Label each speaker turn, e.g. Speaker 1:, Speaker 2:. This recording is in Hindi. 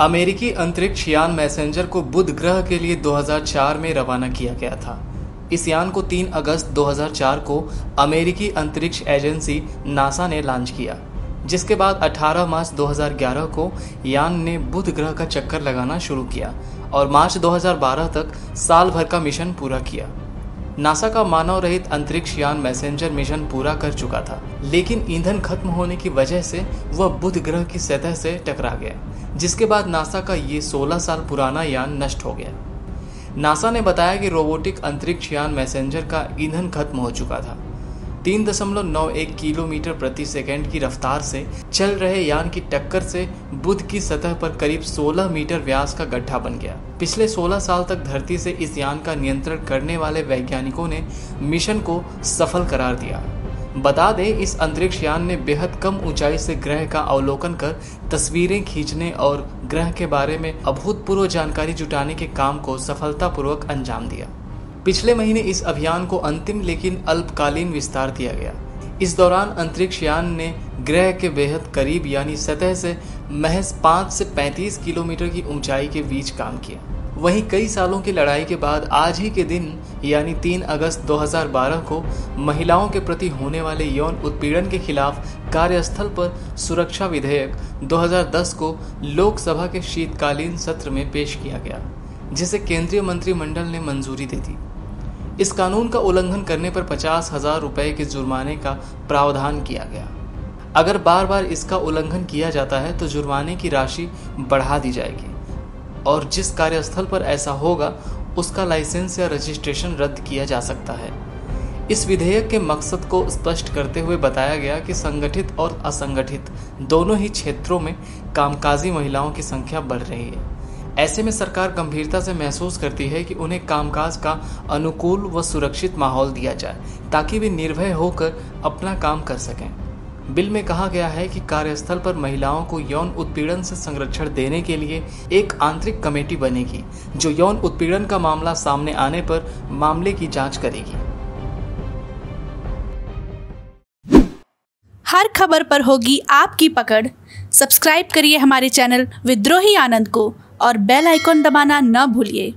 Speaker 1: अमेरिकी अंतरिक्ष यान मैसेंजर को बुध ग्रह के लिए 2004 में रवाना किया गया था। इस यान को 3 अगस्त 2004 को अमेरिकी अंतरिक्ष एजेंसी नासा ने लॉन्च किया, जिसके बाद 18 मार्च 2011 को यान ने बुध ग्रह का चक्कर लगाना शुरू किया और मार्च 2012 तक साल भर का मिशन पूरा किया। नासा का मानव रहित अंतरिक्ष यान मैसेंजर मिशन पूरा कर चुका था, लेकिन ईंधन खत्म होने की वजह से वह बुध ग्रह की सतह से टकरा गया, जिसके बाद नासा का ये 16 साल पुराना यान नष्ट हो गया। नासा ने बताया कि रोबोटिक अंतरिक्ष यान मैसेंजर का ईंधन खत्म हो चुका था। तीन दशमलव नौ एक किलोमीटर प्रति सेकंड की रफ्तार से चल रहे यान की टक्कर से बुध की सतह पर करीब 16 मीटर व्यास का गड्ढा बन गया। पिछले 16 साल तक धरती से इस यान का नियंत्रण करने वाले वैज्ञानिकों ने मिशन को सफल करार दिया। बता दें, इस अंतरिक्ष यान ने बेहद कम ऊंचाई से ग्रह का अवलोकन कर तस्वीरें खींचने और ग्रह के बारे में अभूतपूर्व जानकारी जुटाने के काम को सफलतापूर्वक अंजाम दिया। पिछले महीने इस अभियान को अंतिम लेकिन अल्पकालीन विस्तार दिया गया। इस दौरान अंतरिक्ष यान ने ग्रह के बेहद करीब यानी सतह से महज 5 से 35 किलोमीटर की ऊंचाई के बीच काम किया। वहीं कई सालों की लड़ाई के बाद आज ही के दिन, यानी 3 अगस्त 2012 को, महिलाओं के प्रति होने वाले यौन उत्पीड़न के खिलाफ कार्यस्थल पर सुरक्षा विधेयक 2010 को लोकसभा के शीतकालीन सत्र में पेश किया गया, जिसे केंद्रीय मंत्रिमंडल ने मंजूरी दे दी। इस कानून का उल्लंघन करने पर पचास हज़ार रुपए के जुर्माने का प्रावधान किया गया। अगर बार बार इसका उल्लंघन किया जाता है तो जुर्माने की राशि बढ़ा दी जाएगी। और जिस कार्यस्थल पर ऐसा होगा, उसका लाइसेंस या रजिस्ट्रेशन रद्द किया जा सकता है। इस विधेयक के मकसद को स्पष्ट करते हुए बताया गया कि संगठित और असंगठित दोनों ही क्षेत्रों में कामकाजी महिलाओं की संख्या बढ़ रही है। ऐसे में सरकार गंभीरता से महसूस करती है कि उन्हें कामकाज का अनुकूल व सुरक्षित माहौल दिया जाए, ताकि वे निर्भय होकर अपना काम कर सकें। बिल में कहा गया है कि कार्यस्थल पर महिलाओं को यौन उत्पीड़न से संरक्षण देने के लिए एक आंतरिक कमेटी बनेगी, जो यौन उत्पीड़न का मामला सामने आने पर मामले की जाँच करेगी।
Speaker 2: हर खबर पर होगी आपकी पकड़। सब्सक्राइब करिए हमारे चैनल विद्रोही आनंद को। और बेल आइकॉन दबाना न भूलिए।